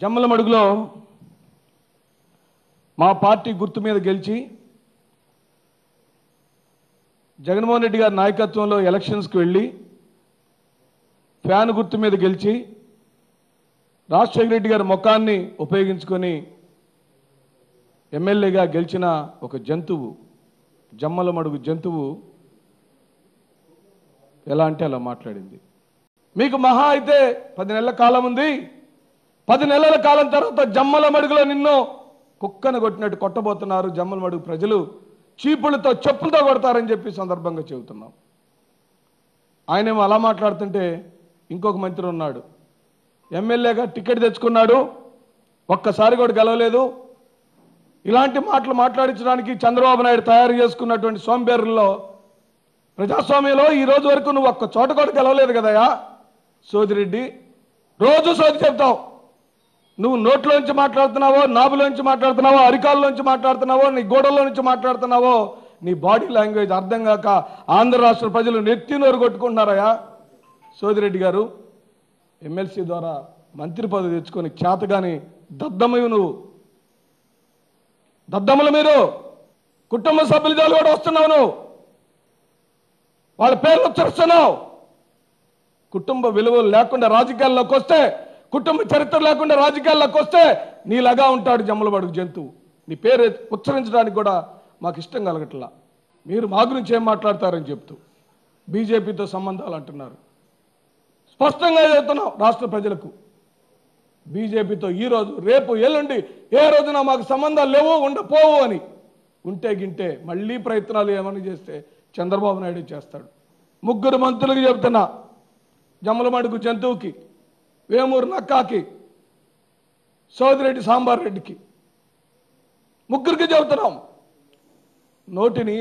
జమ్మల మడుగులో మా పార్టీ గుర్తు మీద గెలిచి జగన్మోహన్ రెడ్డి గారి నాయకత్వంలో ఎలక్షన్స్కి వెళ్ళి ఫ్యాన్ గుర్తు మీద గెలిచి రాజశేఖర రెడ్డి గారి ముఖాన్ని ఉపయోగించుకొని ఎమ్మెల్యేగా గెలిచిన ఒక జంతువు జమ్మల మడుగు జంతువు ఎలా అంటే అలా మాట్లాడింది. మీకు మహా అయితే పది నెలల కాలం ఉంది. పది నెలల కాలం తర్వాత జమ్మల మడుగులో నిన్ను కుక్కను కొట్టినట్టు కొట్టబోతున్నారు జమ్మల మడుగు ప్రజలు. చీపులతో చెప్పులతో కొడతారని చెప్పి సందర్భంగా చెబుతున్నాం. ఆయనేమో అలా మాట్లాడుతుంటే ఇంకొక మంత్రి ఉన్నాడు. ఎమ్మెల్యేగా టికెట్ తెచ్చుకున్నాడు. ఒక్కసారి కూడా గెలవలేదు. ఇలాంటి మాటలు మాట్లాడించడానికి చంద్రబాబు నాయుడు తయారు చేసుకున్నటువంటి సోంబేరుల్లో ప్రజాస్వామ్యంలో ఈ రోజు వరకు నువ్వు ఒక్క చోట కూడా గెలవలేదు కదయా సోదిరెడ్డి రోజు సోది చెప్తావు. నువ్వు నోట్లోంచి మాట్లాడుతున్నావో నాబులోంచి మాట్లాడుతున్నావో అరికాల్లోంచి మాట్లాడుతున్నావో నీ గోడల్లో నుంచి మాట్లాడుతున్నావో నీ బాడీ లాంగ్వేజ్ అర్థం కాక ఆంధ్ర రాష్ట్ర ప్రజలు నెత్తి నోరు కొట్టుకుంటున్నారయా సోదిరెడ్డి గారు ఎమ్మెల్సీ ద్వారా మంత్రి పదవి తెచ్చుకొని ఖ్యాతగాని దద్దమ్మవి నువ్వు. దద్దమ్మలు మీరు. కుటుంబ సభ్యుల కూడా వస్తున్నావు నువ్వు. వాళ్ళ పేర్లు ఉచ్చరిస్తున్నావు కుటుంబ విలువలు లేకుండా రాజకీయాల్లోకి వస్తే కుటుంబ చరిత్ర లేకుండా రాజకీయాల్లోకి వస్తే నీలాగా ఉంటాడు జమ్మలబడుగు జంతువు నీ పేరు ఉచ్చరించడానికి కూడా మాకు ఇష్టం కలగట్లా. మీరు మా గురించి ఏం మాట్లాడతారని చెప్తూ బీజేపీతో సంబంధాలు అంటున్నారు. స్పష్టంగా చెప్తున్నాం రాష్ట్ర ప్రజలకు. బీజేపీతో ఈ రోజు రేపు ఎల్లుండి ఏ రోజున మాకు సంబంధాలు లేవు ఉండపోవు అని. ఉంటే గింటే మళ్ళీ ప్రయత్నాలు ఏమని చేస్తే చంద్రబాబు నాయుడు చేస్తాడు. ముగ్గురు మంత్రులకు చెప్తున్నా జమ్మలమడుగు జంతువుకి. వేమూరు నక్కాకి సోదిరెడ్డి సాంబార్ రెడ్డికి ముగ్గురికి చెబుతున్నాం. నోటిని